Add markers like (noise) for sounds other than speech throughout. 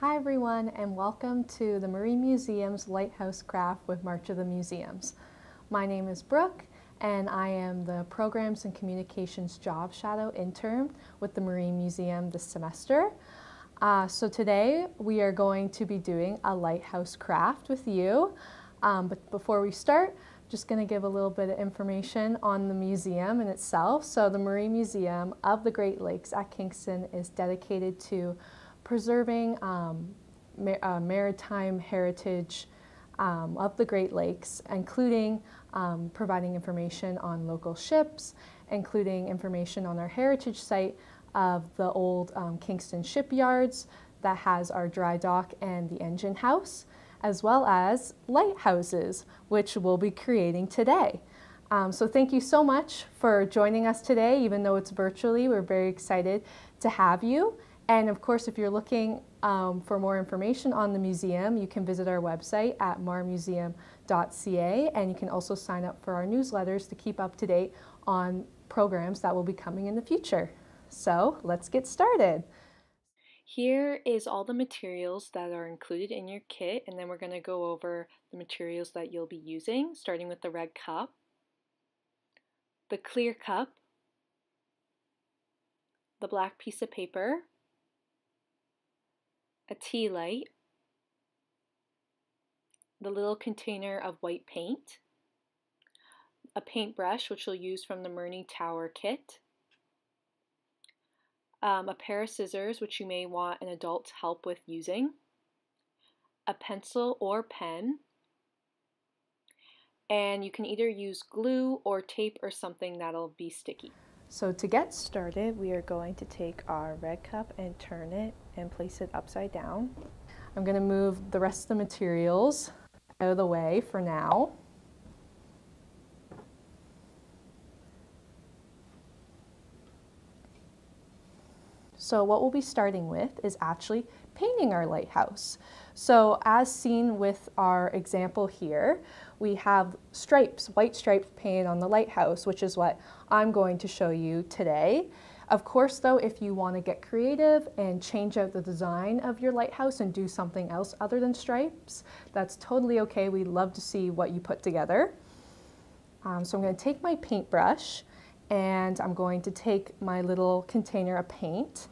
Hi everyone and welcome to the Marine Museum's Lighthouse Craft with March of the Museums. My name is Brooke and I am the Programs and Communications Job Shadow Intern with the Marine Museum this semester. Uh, so today we are going to be doing a lighthouse craft with you. Um, but before we start, just going to give a little bit of information on the museum in itself. So the Marine Museum of the Great Lakes at Kingston is dedicated to preserving um, ma uh, maritime heritage um, of the Great Lakes, including um, providing information on local ships, including information on our heritage site of the old um, Kingston shipyards that has our dry dock and the engine house, as well as lighthouses, which we'll be creating today. Um, so thank you so much for joining us today, even though it's virtually. We're very excited to have you. And of course, if you're looking um, for more information on the museum, you can visit our website at marmuseum.ca and you can also sign up for our newsletters to keep up to date on programs that will be coming in the future. So let's get started. Here is all the materials that are included in your kit and then we're going to go over the materials that you'll be using starting with the red cup, the clear cup, the black piece of paper, a tea light, the little container of white paint, a paintbrush which you'll use from the Murney Tower kit, um, a pair of scissors which you may want an adult's help with using, a pencil or pen, and you can either use glue or tape or something that'll be sticky. So to get started, we are going to take our red cup and turn it and place it upside down. I'm going to move the rest of the materials out of the way for now. So what we'll be starting with is actually painting our lighthouse. So as seen with our example here, we have stripes, white stripes painted on the lighthouse, which is what I'm going to show you today. Of course, though, if you want to get creative and change out the design of your lighthouse and do something else other than stripes, that's totally okay. We'd love to see what you put together. Um, so I'm going to take my paintbrush and I'm going to take my little container of paint.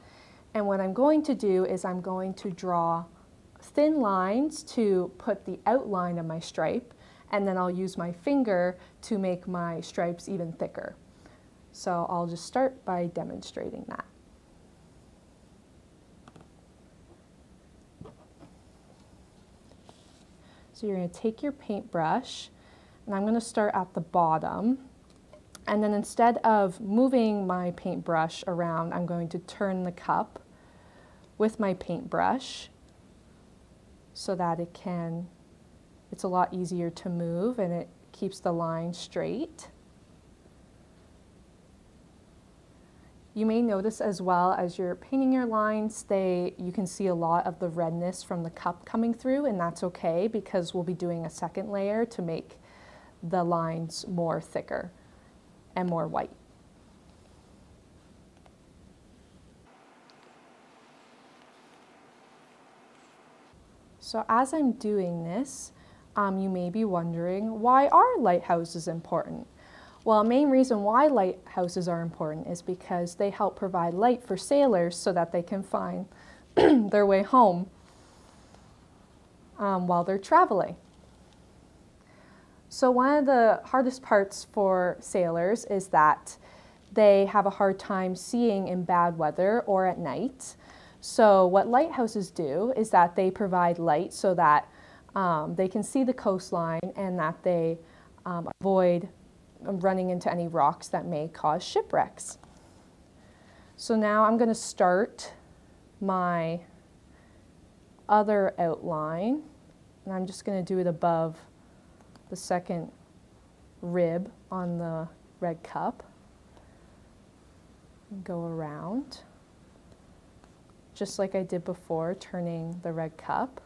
And what I'm going to do is I'm going to draw thin lines to put the outline of my stripe and then I'll use my finger to make my stripes even thicker. So I'll just start by demonstrating that. So you're going to take your paintbrush, and I'm going to start at the bottom. And then instead of moving my paintbrush around, I'm going to turn the cup with my paintbrush so that it can, it's a lot easier to move and it keeps the line straight. You may notice as well as you're painting your lines, they, you can see a lot of the redness from the cup coming through and that's okay because we'll be doing a second layer to make the lines more thicker and more white. So as I'm doing this, um, you may be wondering, why are lighthouses important? Well, a main reason why lighthouses are important is because they help provide light for sailors so that they can find (clears throat) their way home um, while they're traveling. So one of the hardest parts for sailors is that they have a hard time seeing in bad weather or at night. So what lighthouses do is that they provide light so that um, they can see the coastline and that they um, avoid running into any rocks that may cause shipwrecks. So now I'm going to start my other outline and I'm just going to do it above the second rib on the red cup. And go around just like I did before, turning the red cup.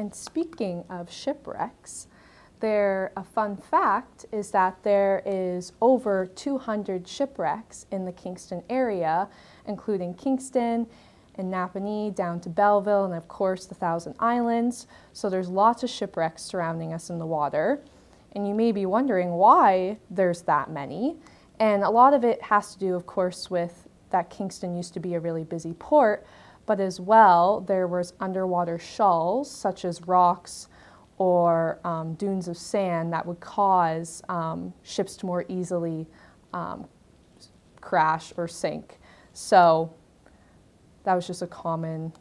And speaking of shipwrecks, there, a fun fact is that there is over 200 shipwrecks in the Kingston area, including Kingston and Napanee down to Belleville and of course the Thousand Islands. So there's lots of shipwrecks surrounding us in the water. And you may be wondering why there's that many. And a lot of it has to do, of course, with that Kingston used to be a really busy port, but as well, there was underwater shoals, such as rocks or um, dunes of sand that would cause um, ships to more easily um, crash or sink. So that was just a common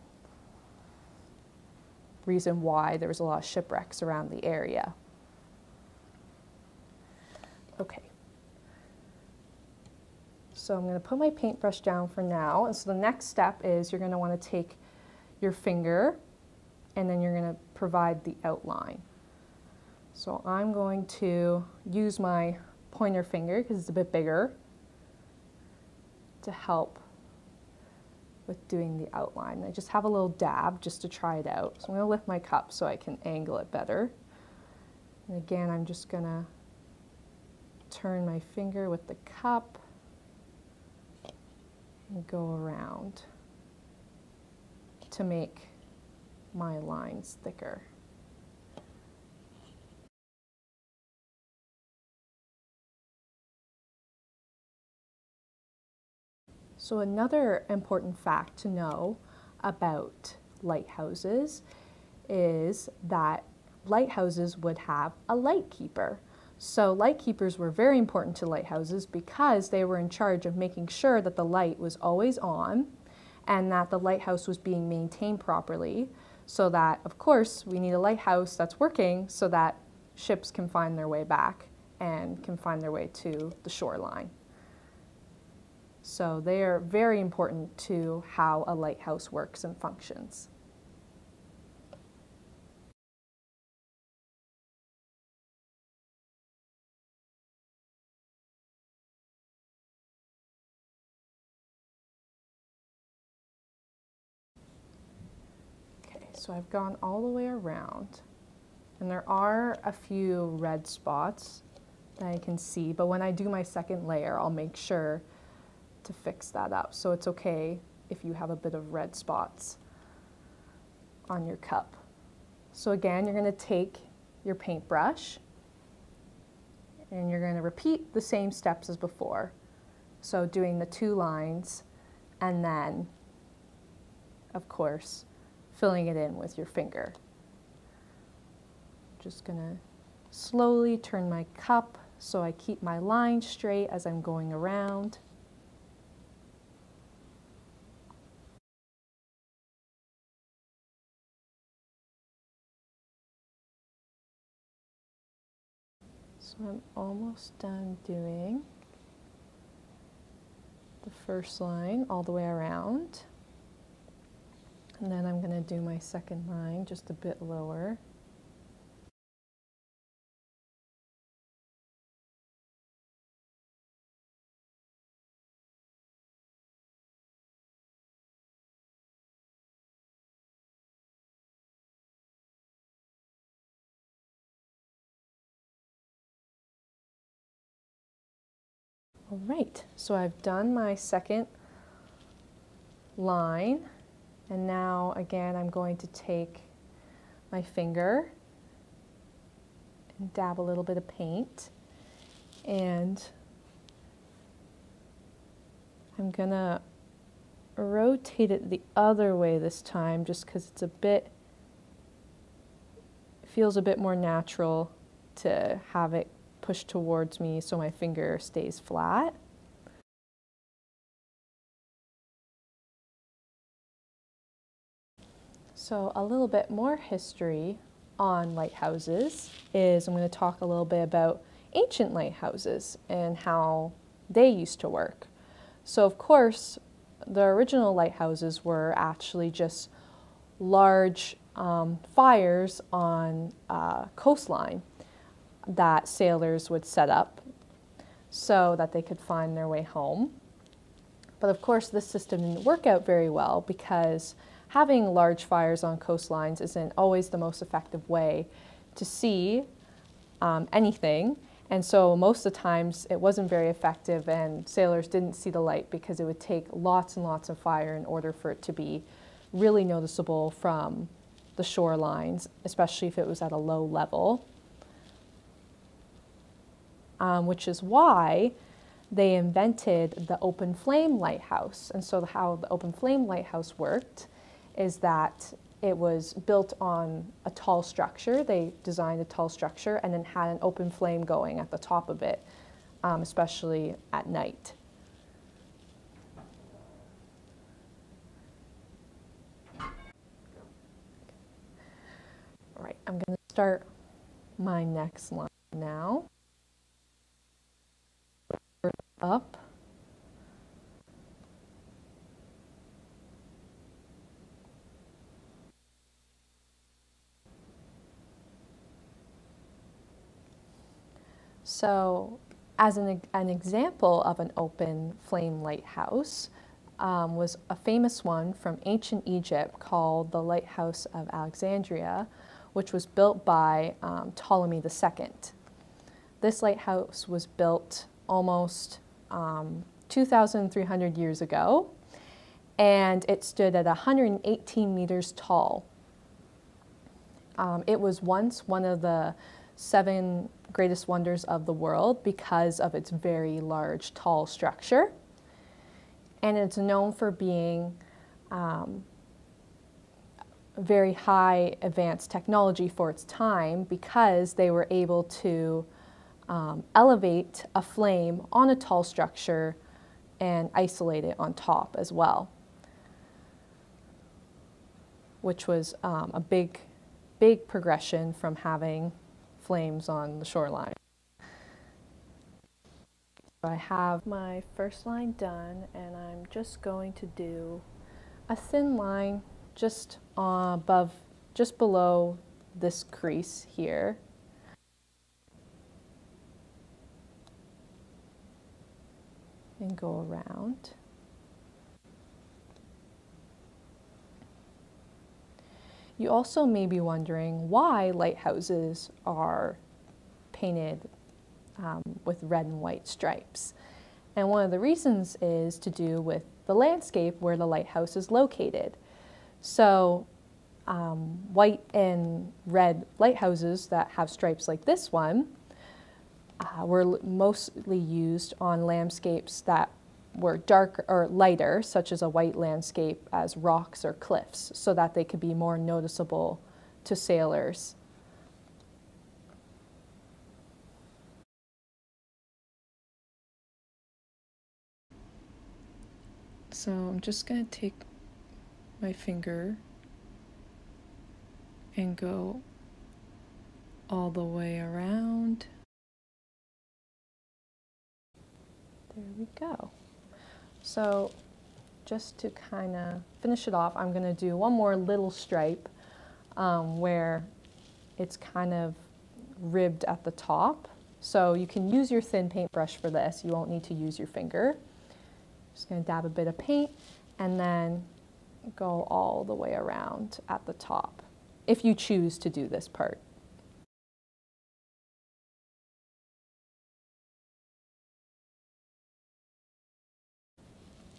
reason why there was a lot of shipwrecks around the area. Okay. So I'm going to put my paintbrush down for now. And so the next step is you're going to want to take your finger and then you're going to provide the outline. So I'm going to use my pointer finger because it's a bit bigger to help with doing the outline. I just have a little dab just to try it out. So I'm going to lift my cup so I can angle it better. And again, I'm just going to turn my finger with the cup and go around to make my lines thicker. So another important fact to know about lighthouses is that lighthouses would have a lightkeeper. So lightkeepers were very important to lighthouses because they were in charge of making sure that the light was always on and that the lighthouse was being maintained properly so that, of course, we need a lighthouse that's working so that ships can find their way back and can find their way to the shoreline. So they are very important to how a lighthouse works and functions. So I've gone all the way around and there are a few red spots that I can see, but when I do my second layer, I'll make sure to fix that up. So it's okay if you have a bit of red spots on your cup. So again, you're gonna take your paintbrush and you're gonna repeat the same steps as before. So doing the two lines and then, of course, filling it in with your finger. Just gonna slowly turn my cup so I keep my line straight as I'm going around. So I'm almost done doing the first line all the way around. And then I'm going to do my second line just a bit lower. All right, so I've done my second line and now again, I'm going to take my finger and dab a little bit of paint. And I'm gonna rotate it the other way this time just because it's a bit, feels a bit more natural to have it pushed towards me so my finger stays flat. So a little bit more history on lighthouses is I'm going to talk a little bit about ancient lighthouses and how they used to work. So of course, the original lighthouses were actually just large um, fires on a coastline that sailors would set up so that they could find their way home. But of course, this system didn't work out very well because having large fires on coastlines isn't always the most effective way to see um, anything. And so most of the times it wasn't very effective and sailors didn't see the light because it would take lots and lots of fire in order for it to be really noticeable from the shorelines, especially if it was at a low level. Um, which is why they invented the open flame lighthouse. And so how the open flame lighthouse worked is that it was built on a tall structure. They designed a tall structure and then had an open flame going at the top of it, um, especially at night. All right, I'm going to start my next line now. Up. So as an, an example of an open flame lighthouse um, was a famous one from ancient Egypt called the Lighthouse of Alexandria, which was built by um, Ptolemy II. This lighthouse was built almost um, 2,300 years ago, and it stood at 118 meters tall. Um, it was once one of the seven greatest wonders of the world because of its very large, tall structure. And it's known for being um, very high advanced technology for its time because they were able to um, elevate a flame on a tall structure and isolate it on top as well, which was um, a big, big progression from having flames on the shoreline. I have my first line done and I'm just going to do a thin line just uh, above, just below this crease here. And go around. You also may be wondering why lighthouses are painted um, with red and white stripes. And one of the reasons is to do with the landscape where the lighthouse is located. So um, white and red lighthouses that have stripes like this one uh, were mostly used on landscapes that were darker or lighter, such as a white landscape, as rocks or cliffs, so that they could be more noticeable to sailors. So I'm just going to take my finger and go all the way around. There we go. So just to kind of finish it off, I'm going to do one more little stripe um, where it's kind of ribbed at the top. So you can use your thin paintbrush for this. You won't need to use your finger. Just going to dab a bit of paint and then go all the way around at the top if you choose to do this part.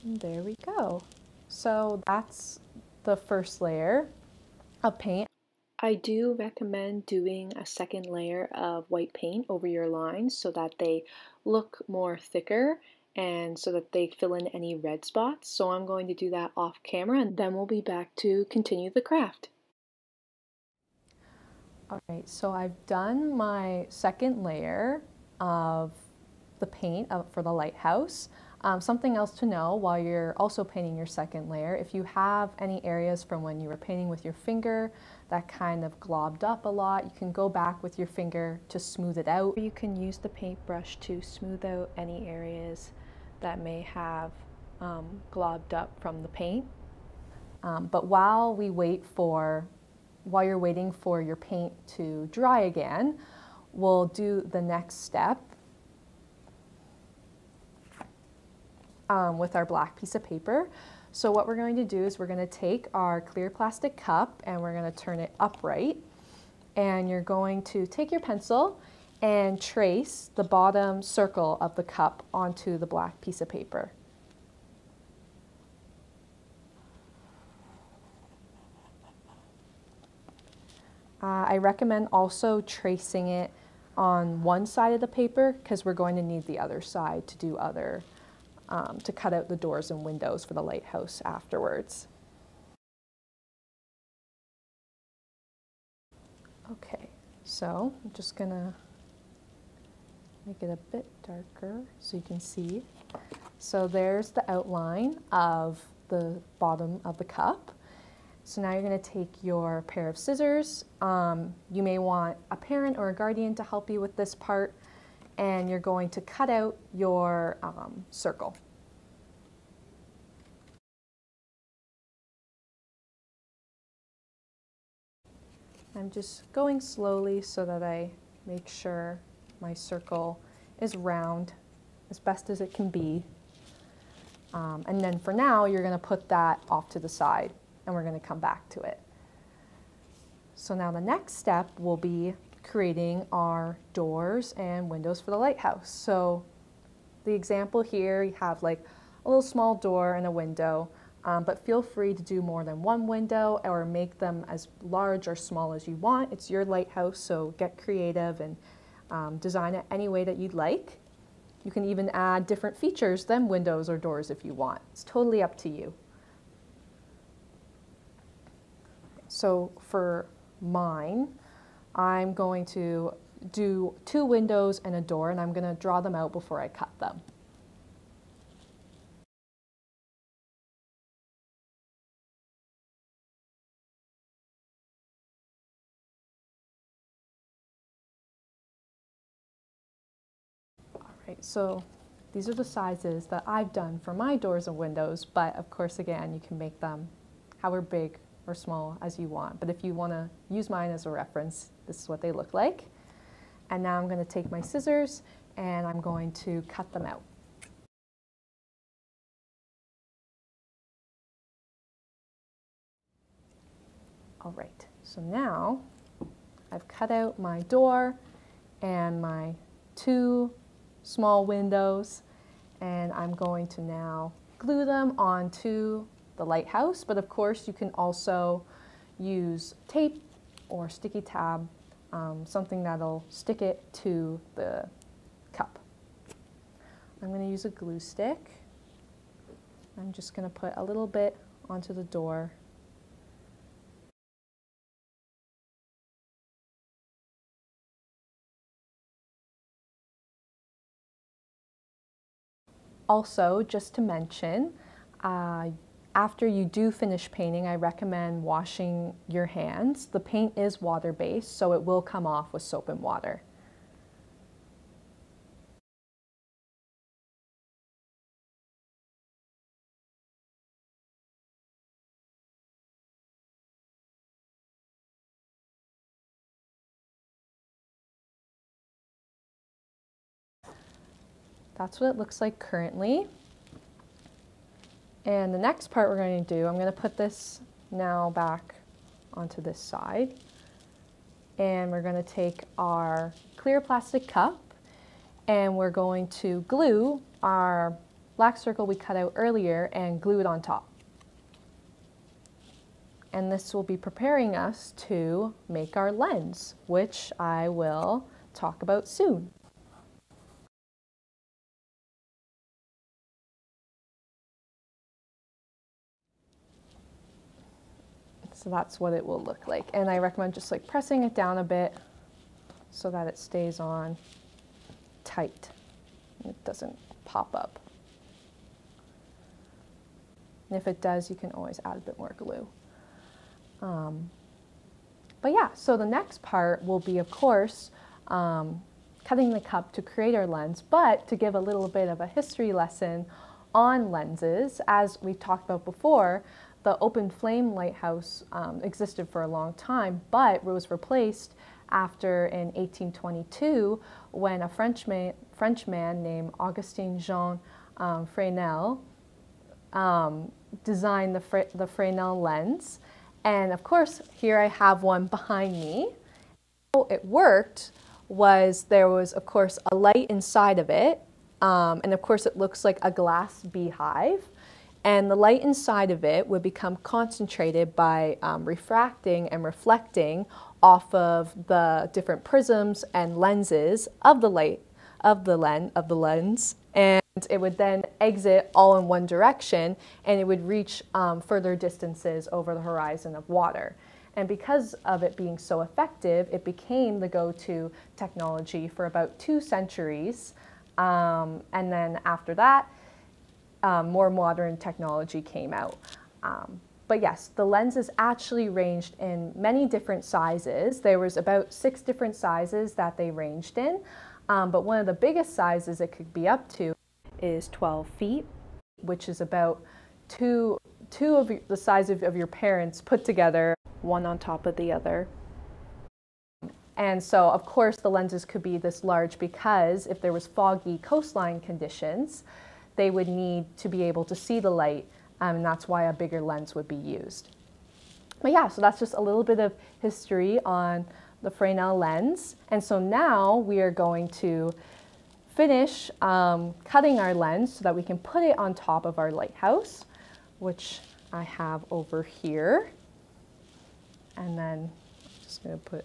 And there we go. So that's the first layer of paint. I do recommend doing a second layer of white paint over your lines so that they look more thicker and so that they fill in any red spots. So I'm going to do that off camera and then we'll be back to continue the craft. Alright, so I've done my second layer of the paint for the lighthouse. Um, something else to know while you're also painting your second layer, if you have any areas from when you were painting with your finger that kind of globbed up a lot, you can go back with your finger to smooth it out. You can use the paintbrush to smooth out any areas that may have um, globbed up from the paint. Um, but while we wait for, while you're waiting for your paint to dry again, we'll do the next step um, with our black piece of paper. So what we're going to do is we're going to take our clear plastic cup and we're going to turn it upright. And you're going to take your pencil and trace the bottom circle of the cup onto the black piece of paper. Uh, I recommend also tracing it on one side of the paper because we're going to need the other side to do other, um, to cut out the doors and windows for the lighthouse afterwards. Okay, so I'm just gonna make it a bit darker so you can see. So there's the outline of the bottom of the cup. So now you're going to take your pair of scissors. Um, you may want a parent or a guardian to help you with this part and you're going to cut out your um, circle. I'm just going slowly so that I make sure my circle is round as best as it can be. Um, and then for now, you're going to put that off to the side and we're going to come back to it. So now the next step will be creating our doors and windows for the lighthouse. So the example here, you have like a little small door and a window, um, but feel free to do more than one window or make them as large or small as you want. It's your lighthouse, so get creative and um, design it any way that you'd like. You can even add different features than windows or doors if you want. It's totally up to you. So for mine, I'm going to do two windows and a door and I'm going to draw them out before I cut them. Right, so these are the sizes that I've done for my doors and windows, but of course, again, you can make them however big or small as you want. But if you want to use mine as a reference, this is what they look like. And now I'm going to take my scissors and I'm going to cut them out. All right, so now I've cut out my door and my two small windows and I'm going to now glue them onto the lighthouse, but of course you can also use tape or sticky tab, um, something that'll stick it to the cup. I'm going to use a glue stick. I'm just going to put a little bit onto the door Also, just to mention, uh, after you do finish painting, I recommend washing your hands. The paint is water-based, so it will come off with soap and water. That's what it looks like currently. And the next part we're going to do, I'm going to put this now back onto this side. And we're going to take our clear plastic cup and we're going to glue our black circle we cut out earlier and glue it on top. And this will be preparing us to make our lens, which I will talk about soon. That's what it will look like. And I recommend just like pressing it down a bit so that it stays on tight. It doesn't pop up. And if it does, you can always add a bit more glue. Um, but yeah, so the next part will be, of course, um, cutting the cup to create our lens, but to give a little bit of a history lesson on lenses, as we talked about before, the open flame lighthouse um, existed for a long time, but was replaced after in 1822 when a Frenchman, Frenchman named Augustin Jean um, Fresnel um, designed the, Fre the Fresnel lens. And of course, here I have one behind me. How it worked was there was, of course, a light inside of it. Um, and of course, it looks like a glass beehive. And the light inside of it would become concentrated by um, refracting and reflecting off of the different prisms and lenses of the light of the lens of the lens and it would then exit all in one direction and it would reach um, further distances over the horizon of water. And because of it being so effective, it became the go-to technology for about two centuries. Um, and then after that, um, more modern technology came out. Um, but yes, the lenses actually ranged in many different sizes. There was about six different sizes that they ranged in. Um, but one of the biggest sizes it could be up to is 12 feet, which is about two, two of the size of, of your parents put together, one on top of the other. And so, of course, the lenses could be this large because if there was foggy coastline conditions, they would need to be able to see the light, um, and that's why a bigger lens would be used. But yeah, so that's just a little bit of history on the Fresnel lens. And so now we are going to finish um, cutting our lens so that we can put it on top of our lighthouse, which I have over here. And then I'm just to put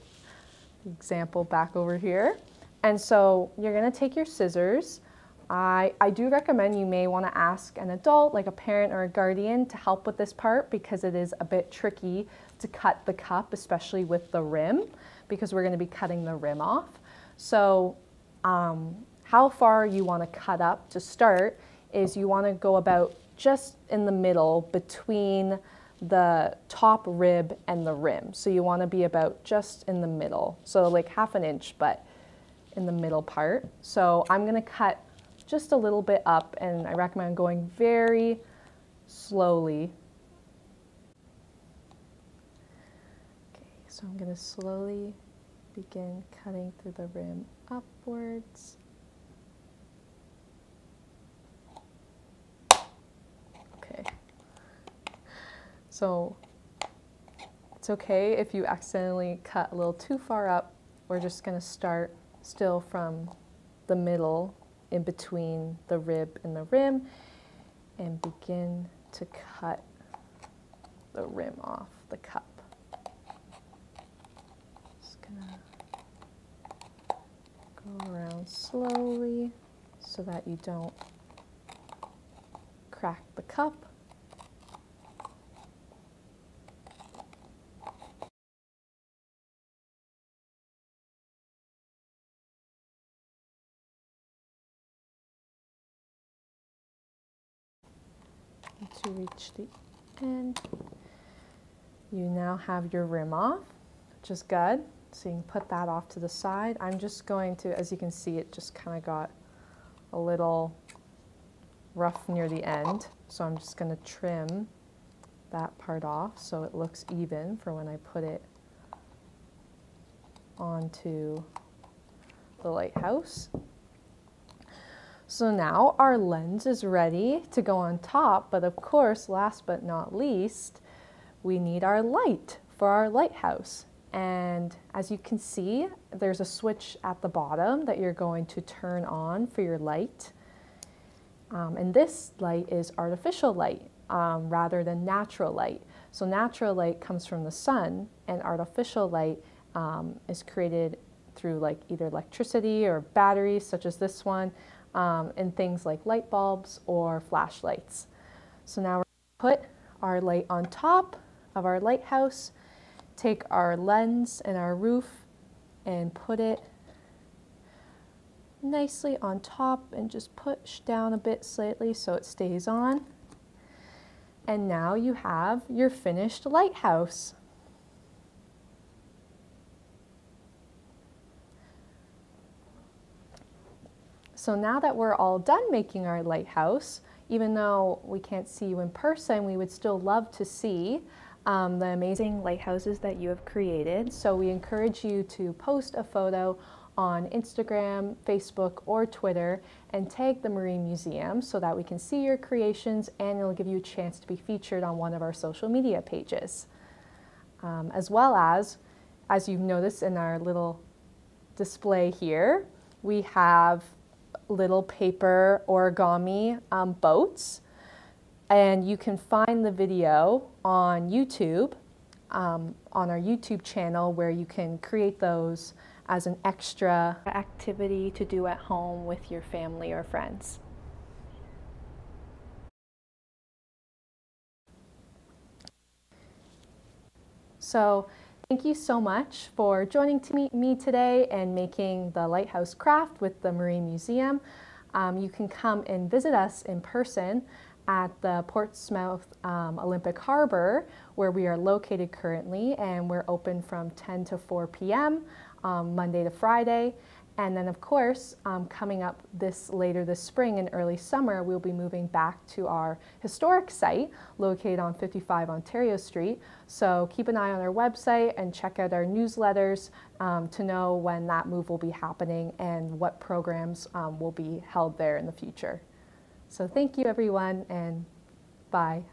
the example back over here. And so you're going to take your scissors. I, I do recommend you may want to ask an adult, like a parent or a guardian, to help with this part because it is a bit tricky to cut the cup, especially with the rim because we're going to be cutting the rim off. So um, how far you want to cut up to start is you want to go about just in the middle between the top rib and the rim. So you want to be about just in the middle. So like half an inch, but in the middle part. So I'm going to cut just a little bit up and I recommend going very slowly Okay, So I'm going to slowly begin cutting through the rim upwards. Okay. So it's okay if you accidentally cut a little too far up. We're just going to start still from the middle in between the rib and the rim and begin to cut the rim off the cup. Just gonna go around slowly so that you don't crack the cup. To reach the end. You now have your rim off, which is good. So you can put that off to the side. I'm just going to, as you can see, it just kind of got a little rough near the end. So I'm just going to trim that part off so it looks even for when I put it onto the lighthouse. So now our lens is ready to go on top, but of course, last but not least, we need our light for our lighthouse. And as you can see, there's a switch at the bottom that you're going to turn on for your light. Um, and this light is artificial light um, rather than natural light. So natural light comes from the sun and artificial light um, is created through like either electricity or batteries such as this one um, and things like light bulbs or flashlights. So now we're going to put our light on top of our lighthouse take our lens and our roof and put it nicely on top and just push down a bit slightly so it stays on. And now you have your finished lighthouse. So now that we're all done making our lighthouse, even though we can't see you in person, we would still love to see um, the amazing lighthouses that you have created. So we encourage you to post a photo on Instagram, Facebook, or Twitter and tag the Marine Museum so that we can see your creations and it'll give you a chance to be featured on one of our social media pages. Um, as well as, as you've noticed in our little display here, we have little paper origami um, boats. And you can find the video on YouTube, um, on our YouTube channel, where you can create those as an extra activity to do at home with your family or friends. So thank you so much for joining to meet me today and making the Lighthouse Craft with the Marine Museum. Um, you can come and visit us in person at the Portsmouth um, Olympic Harbor where we are located currently and we're open from 10 to 4 p.m. Um, Monday to Friday. And then of course, um, coming up this later this spring and early summer, we'll be moving back to our historic site located on 55 Ontario Street. So keep an eye on our website and check out our newsletters um, to know when that move will be happening and what programs um, will be held there in the future. So thank you everyone and bye.